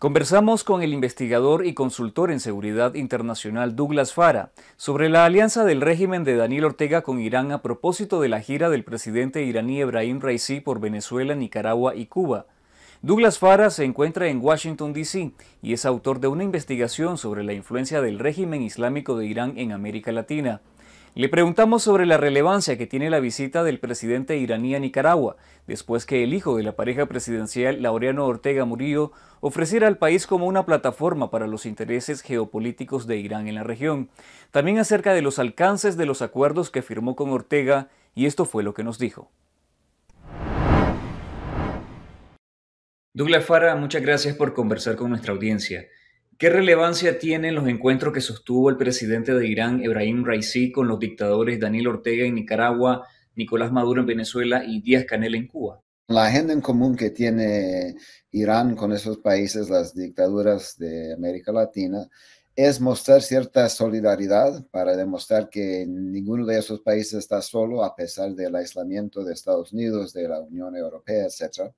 Conversamos con el investigador y consultor en seguridad internacional Douglas Fara sobre la alianza del régimen de Daniel Ortega con Irán a propósito de la gira del presidente iraní Ebrahim Raisi por Venezuela, Nicaragua y Cuba. Douglas Fara se encuentra en Washington, D.C. y es autor de una investigación sobre la influencia del régimen islámico de Irán en América Latina. Le preguntamos sobre la relevancia que tiene la visita del presidente iraní a Nicaragua, después que el hijo de la pareja presidencial, Laureano Ortega Murillo, ofreciera al país como una plataforma para los intereses geopolíticos de Irán en la región. También acerca de los alcances de los acuerdos que firmó con Ortega, y esto fue lo que nos dijo. Douglas Fara, muchas gracias por conversar con nuestra audiencia. ¿Qué relevancia tienen los encuentros que sostuvo el presidente de Irán, Ebrahim Raisi, con los dictadores Daniel Ortega en Nicaragua, Nicolás Maduro en Venezuela y Díaz Canel en Cuba? La agenda en común que tiene Irán con esos países, las dictaduras de América Latina, es mostrar cierta solidaridad para demostrar que ninguno de esos países está solo a pesar del aislamiento de Estados Unidos, de la Unión Europea, etc.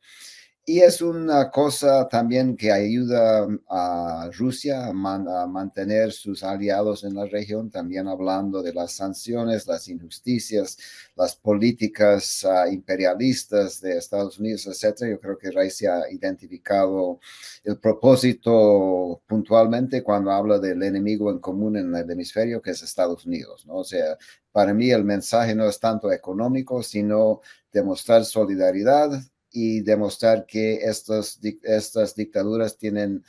Y es una cosa también que ayuda a Rusia a, mantener sus aliados en la región, también hablando de las sanciones, las injusticias, las políticas ah, imperialistas de Estados Unidos, etc. Yo creo que Rusia ha identificado el propósito puntualmente cuando habla del enemigo en común en el hemisferio, que es Estados Unidos. ¿no? O sea, para mí el mensaje no es tanto económico, sino demostrar solidaridad y demostrar que estas, estas dictaduras tienen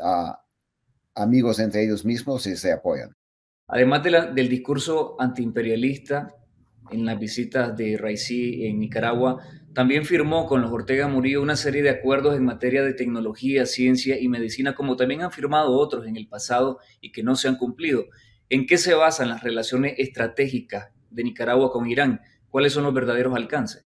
ah, amigos entre ellos mismos y se apoyan. Además de la, del discurso antiimperialista en las visitas de Raisi en Nicaragua, también firmó con los Ortega Murillo una serie de acuerdos en materia de tecnología, ciencia y medicina, como también han firmado otros en el pasado y que no se han cumplido. ¿En qué se basan las relaciones estratégicas de Nicaragua con Irán? ¿Cuáles son los verdaderos alcances?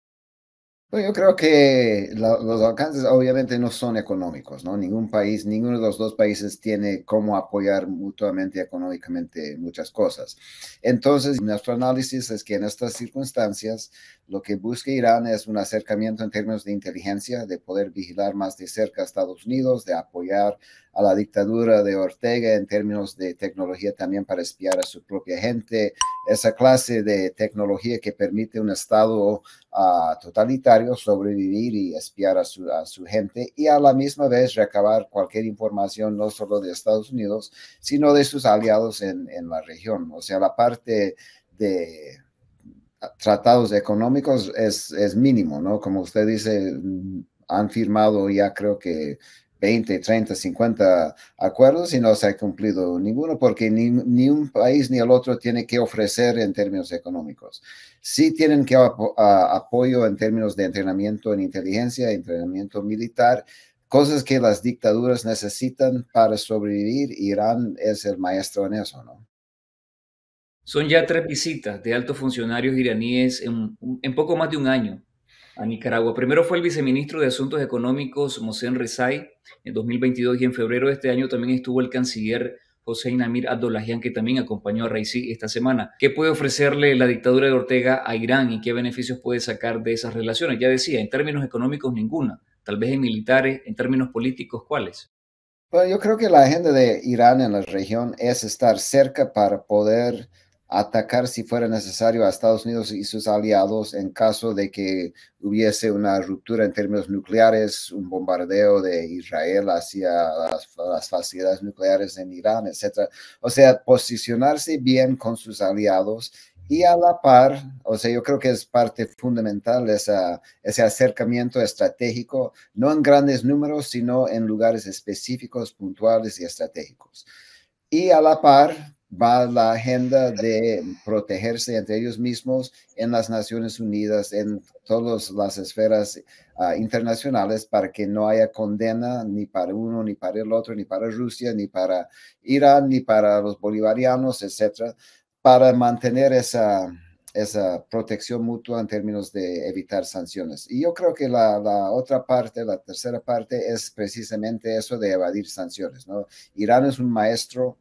Yo creo que los alcances obviamente no son económicos, ¿no? Ningún país, ninguno de los dos países tiene cómo apoyar mutuamente económicamente muchas cosas. Entonces, nuestro análisis es que en estas circunstancias lo que busca Irán es un acercamiento en términos de inteligencia, de poder vigilar más de cerca a Estados Unidos, de apoyar a la dictadura de Ortega en términos de tecnología también para espiar a su propia gente, esa clase de tecnología que permite un Estado ah, totalitario sobrevivir y espiar a su, a su gente y a la misma vez recabar cualquier información no solo de Estados Unidos, sino de sus aliados en, en la región. O sea, la parte de tratados económicos es, es mínimo, ¿no? Como usted dice, han firmado ya creo que 20, 30, 50 acuerdos y no se ha cumplido ninguno porque ni, ni, un país ni el otro tiene que ofrecer en términos económicos. Sí tienen que apoyo en términos de entrenamiento en inteligencia, entrenamiento militar, cosas que las dictaduras necesitan para sobrevivir. Irán es el maestro en eso, ¿no? Son ya tres visitas de altos funcionarios iraníes en, poco más de un año a Nicaragua. Primero fue el viceministro de Asuntos Económicos, Mohsen Rezai, en 2022 y en febrero de este año también estuvo el canciller José Amir Abdullahian, que también acompañó a Raisi esta semana. ¿Qué puede ofrecerle la dictadura de Ortega a Irán y qué beneficios puede sacar de esas relaciones? Ya decía, en términos económicos ninguna, tal vez en militares, en términos políticos, ¿cuáles? Bueno, yo creo que la agenda de Irán en la región es estar cerca para poder atacar si fuera necesario a Estados Unidos y sus aliados en caso de que hubiese una ruptura en términos nucleares, un bombardeo de Israel hacia las, facilidades nucleares en Irán, etc. O sea, posicionarse bien con sus aliados y a la par, o sea, yo creo que es parte fundamental de ese acercamiento estratégico, no en grandes números, sino en lugares específicos, puntuales y estratégicos. Y a la par, va la agenda de protegerse entre ellos mismos en las Naciones Unidas, en todas las esferas ah, internacionales, para que no haya condena ni para uno, ni para el otro, ni para Rusia, ni para Irán, ni para los bolivarianos, etcétera, para mantener esa, esa protección mutua en términos de evitar sanciones. Y yo creo que la, la, otra parte, la tercera parte, es precisamente eso de evadir sanciones. ¿no? Irán es un maestro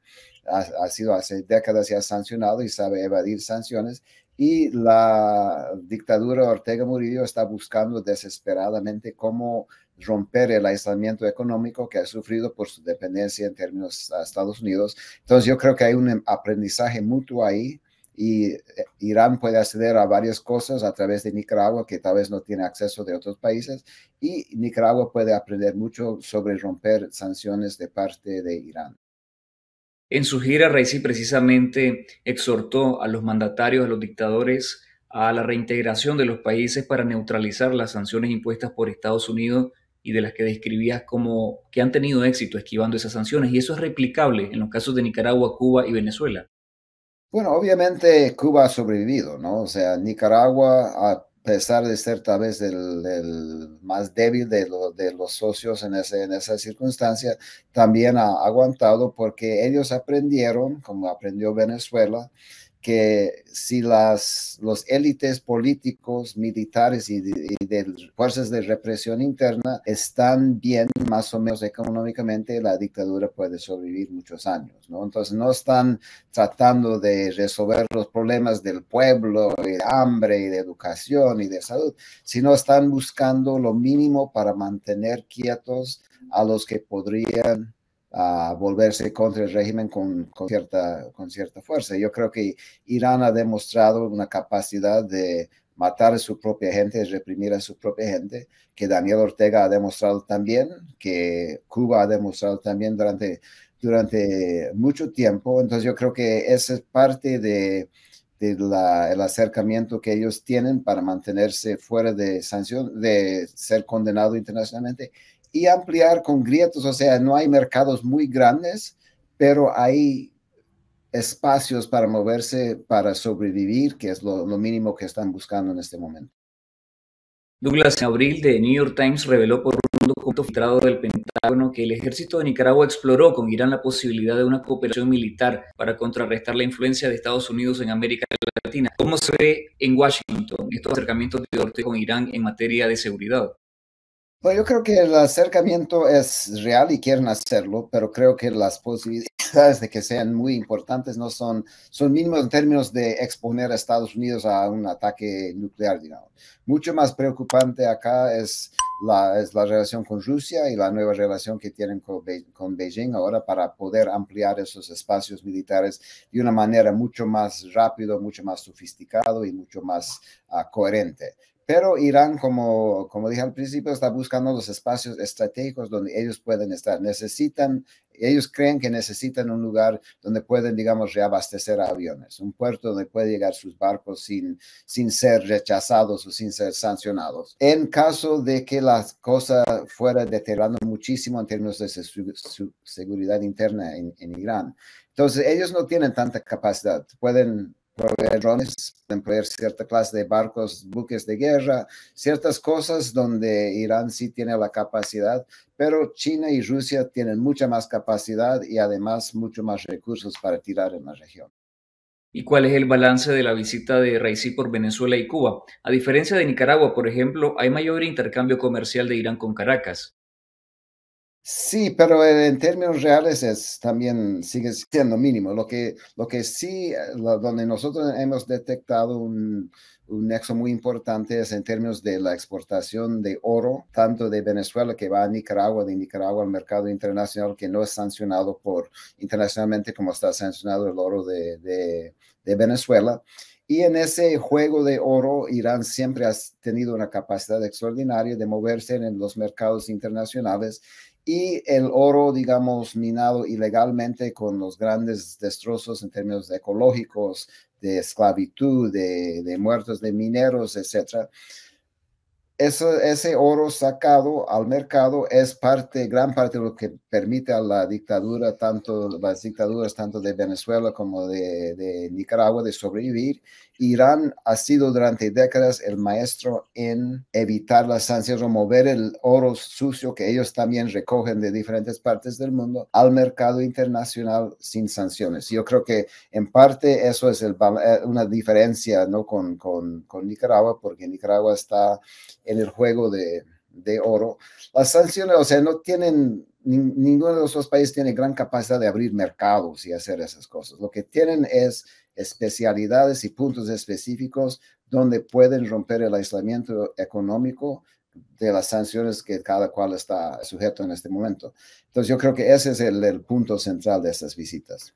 ha, sido hace décadas ya sancionado y sabe evadir sanciones. Y la dictadura Ortega Murillo está buscando desesperadamente cómo romper el aislamiento económico que ha sufrido por su dependencia en términos a Estados Unidos. Entonces yo creo que hay un aprendizaje mutuo ahí y eh, Irán puede acceder a varias cosas a través de Nicaragua que tal vez no tiene acceso de otros países y Nicaragua puede aprender mucho sobre romper sanciones de parte de Irán. En su gira, Raisi precisamente exhortó a los mandatarios, a los dictadores, a la reintegración de los países para neutralizar las sanciones impuestas por Estados Unidos y de las que describías como que han tenido éxito esquivando esas sanciones. Y eso es replicable en los casos de Nicaragua, Cuba y Venezuela. Bueno, obviamente Cuba ha sobrevivido, ¿no? O sea, Nicaragua, a pesar de ser tal vez el, más débil de, de, los socios en, ese, en esa circunstancia, también ha aguantado porque ellos aprendieron, como aprendió Venezuela, que si las los élites políticos, militares y de, fuerzas de represión interna están bien más o menos económicamente, la dictadura puede sobrevivir muchos años, ¿no? Entonces no están tratando de resolver los problemas del pueblo, de hambre y de educación y de salud, sino están buscando lo mínimo para mantener quietos a los que podrían a volverse contra el régimen con, cierta, con cierta fuerza. Yo creo que Irán ha demostrado una capacidad de matar a su propia gente, reprimir a su propia gente, que Daniel Ortega ha demostrado también, que Cuba ha demostrado también durante, durante mucho tiempo. Entonces yo creo que esa es parte de, el acercamiento que ellos tienen para mantenerse fuera de sanción, de ser condenado internacionalmente y ampliar con grietas, o sea, no hay mercados muy grandes, pero hay espacios para moverse, para sobrevivir, que es lo, mínimo que están buscando en este momento. Douglas, en abril de New York Times reveló por un documento filtrado del Pentágono que el ejército de Nicaragua exploró con Irán la posibilidad de una cooperación militar para contrarrestar la influencia de Estados Unidos en América Latina. ¿Cómo se ve en Washington estos acercamientos de Ortega con Irán en materia de seguridad? Bueno, yo creo que el acercamiento es real y quieren hacerlo, pero creo que las posibilidades de que sean muy importantes no son, son mínimas en términos de exponer a Estados Unidos a un ataque nuclear, digamos. Mucho más preocupante acá es la, es la relación con Rusia y la nueva relación que tienen con, con Beijing ahora para poder ampliar esos espacios militares de una manera mucho más rápido, mucho más sofisticado y mucho más uh, coherente. Pero Irán, como, como dije al principio, está buscando los espacios estratégicos donde ellos pueden estar. Necesitan, ellos creen que necesitan un lugar donde pueden, digamos, reabastecer aviones, un puerto donde pueden llegar sus barcos sin, sin ser rechazados o sin ser sancionados. En caso de que la cosa fuera deteriorando muchísimo en términos de su, seguridad interna en, en Irán. Entonces, ellos no tienen tanta capacidad. Pueden proveer drones, pueden cierta clase de barcos, buques de guerra, ciertas cosas donde Irán sí tiene la capacidad, pero China y Rusia tienen mucha más capacidad y además mucho más recursos para tirar en la región. ¿Y cuál es el balance de la visita de Raisi por Venezuela y Cuba? A diferencia de Nicaragua, por ejemplo, hay mayor intercambio comercial de Irán con Caracas. Sí, pero en términos reales es también sigue siendo mínimo. Lo que, lo que sí, eh, donde nosotros hemos detectado un, un nexo muy importante es en términos de la exportación de oro, tanto de Venezuela que va a Nicaragua, de Nicaragua al mercado internacional que no es sancionado por internacionalmente como está sancionado el oro de, de, de Venezuela. Y en ese juego de oro, Irán siempre ha tenido una capacidad extraordinaria de moverse en los mercados internacionales y el oro, digamos, minado ilegalmente con los grandes destrozos en términos ecológicos, de esclavitud, de, de muertos de mineros, etcétera ese oro sacado al mercado es parte, gran parte de lo que permite a la dictadura, tanto las dictaduras tanto de Venezuela como de, de, Nicaragua, de sobrevivir. Irán ha sido durante décadas el maestro en evitar las sanciones o mover el oro sucio que ellos también recogen de diferentes partes del mundo al mercado internacional sin sanciones. Yo creo que en parte eso es eh, una diferencia ¿no? con, con, con Nicaragua, porque Nicaragua está en el juego de, de oro. Las sanciones, o sea, no tienen, ninguno de los dos países tiene gran capacidad de abrir mercados y hacer esas cosas. Lo que tienen es especialidades y puntos específicos donde pueden romper el aislamiento económico de las sanciones que cada cual está sujeto en este momento. Entonces yo creo que ese es el, el punto central de estas visitas.